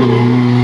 Mm-hmm.